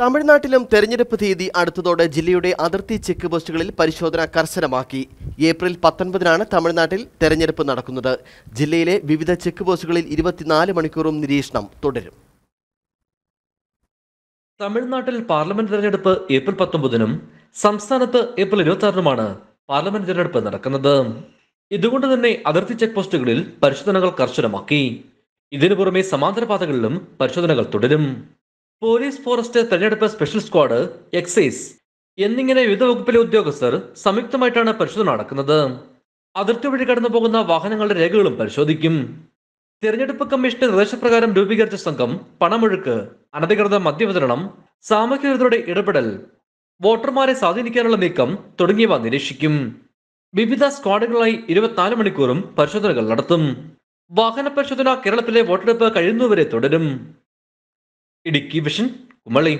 തമിഴ്നാട്ടിലും തെരഞ്ഞെടുപ്പ് തീയതി അടുത്തതോടെ ജില്ലയുടെ അതിർത്തി ചെക്ക് പോസ്റ്റുകളിൽ പരിശോധന കർശനമാക്കി. ഏപ്രിൽ പത്തൊൻപതിനാണ് തമിഴ്നാട്ടിൽ തെരഞ്ഞെടുപ്പ് നടക്കുന്നത്. ജില്ലയിലെ വിവിധ ചെക്ക് പോസ്റ്റുകളിൽ ഇരുപത്തിനാല് മണിക്കൂറും നിരീക്ഷണം തുടരും. തമിഴ്നാട്ടിൽ പാർലമെന്റ് തെരഞ്ഞെടുപ്പ് ഏപ്രിൽ പത്തൊമ്പതിനും സംസ്ഥാനത്ത് ഏപ്രിൽ ഇരുപത്തി ആറിനുമാണ് പാർലമെന്റ് തെരഞ്ഞെടുപ്പ് നടക്കുന്നത്. ഇതുകൊണ്ട് തന്നെ അതിർത്തി ചെക്ക് പോസ്റ്റുകളിൽ പരിശോധനകൾ കർശനമാക്കി. ഇതിനു പുറമെ സമാന്തര പാതകളിലും പരിശോധനകൾ തുടരും. പോലീസ് ഫോറസ്റ്റ് തെരഞ്ഞെടുപ്പ് സ്പെഷ്യൽ സ്ക്വാഡ് എക്സൈസ് എന്നിങ്ങനെ വിവിധ വകുപ്പിലെ ഉദ്യോഗസ്ഥർ സംയുക്തമായിട്ടാണ് പരിശോധന നടക്കുന്നത്. അതിർത്തി വഴി കടന്നു പോകുന്ന വാഹനങ്ങളുടെ രേഖകളും പരിശോധിക്കും. തെരഞ്ഞെടുപ്പ് കമ്മീഷന്റെ നിർദ്ദേശപ്രകാരം രൂപീകരിച്ച സംഘം പണമൊഴുക്ക് അനധികൃത മദ്യവിതരണം സാമൂഹ്യ ഇടപെടൽ വോട്ടർമാരെ സ്വാധീനിക്കാനുള്ള നീക്കം തുടങ്ങിയവ നിരീക്ഷിക്കും. വിവിധ സ്ക്വാഡുകളായി ഇരുപത്തിനാല് മണിക്കൂറും പരിശോധനകൾ നടത്തും. വാഹന പരിശോധന കേരളത്തിലെ വോട്ടെടുപ്പ് കഴിയുന്നവരെ തുടരും. ഇടുക്കി വിഷൻ കുമളി